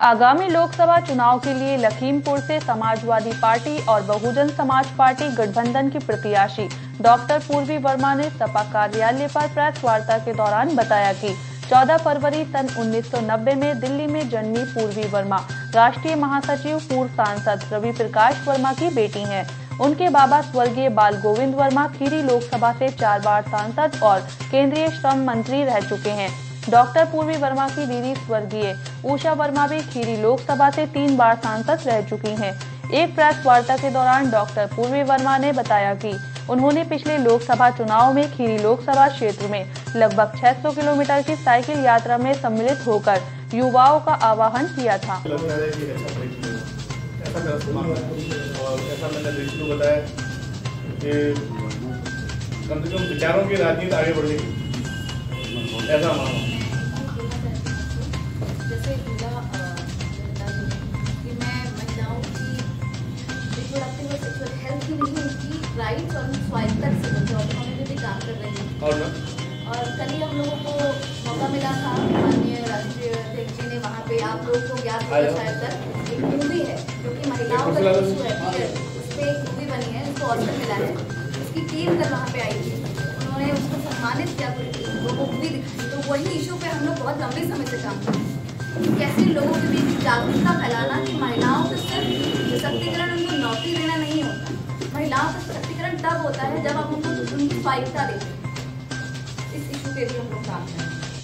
आगामी लोकसभा चुनाव के लिए लखीमपुर से समाजवादी पार्टी और बहुजन समाज पार्टी गठबंधन की प्रत्याशी डॉक्टर पूर्वी वर्मा ने सपा कार्यालय पर प्रेस वार्ता के दौरान बताया कि 14 फरवरी सन 1990 में दिल्ली में जन्मी पूर्वी वर्मा राष्ट्रीय महासचिव, पूर्व सांसद रवि प्रकाश वर्मा की बेटी हैं। उनके बाबा स्वर्गीय बाल गोविंद वर्मा खीरी लोकसभा से चार बार सांसद और केंद्रीय श्रम मंत्री रह चुके हैं डॉक्टर पूर्वी वर्मा की दीदी स्वर्गीय, उषा वर्मा भी खीरी लोकसभा से तीन बार सांसद रह चुकी हैं। एक प्रेस वार्ता के दौरान डॉक्टर पूर्वी वर्मा ने बताया कि उन्होंने पिछले लोकसभा चुनाव में खीरी लोकसभा क्षेत्र में लगभग 600 किलोमीटर की साइकिल यात्रा में सम्मिलित होकर युवाओं का आह्वान किया था। कम से कम विचारों की राजनीति आगे बढ़ेगी ऐसा मानो उनकी राइट्स और स्वायत्ता से ऑटोनॉमी में भी काम कर रही हूँ। और और कल ही हम लोगों को मौका मिला था माननीय राष्ट्रीय अध्यक्ष जी ने वहाँ पे आप लोगों को ज्ञात होगा शायद तक। एक मूवी है जो कि महिलाओं का इशू है। उस पर एक मूवी बनी है जिसको ऑस्कर मिला है। उसकी टीम कल वहाँ पे आई थी। उन्होंने उसको सम्मानित किया पूरी टीम को वो मूवी दिखाई। तो वही इशू पे हम लोग बहुत लंबे समय से काम कर कैसे लोगों के बीच जागरूकता फैलाना कि महिलाओं को सिर्फ़ सशक्तिकरण उनको नौकरी देना नहीं होता। महिलाओं का सशक्तिकरण तब होता है जब आप उनको उनकी स्वायत्ता देते हैं इस इशू पे भी हम लोग काम कर